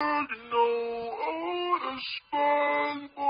No, oh, the SpongeBob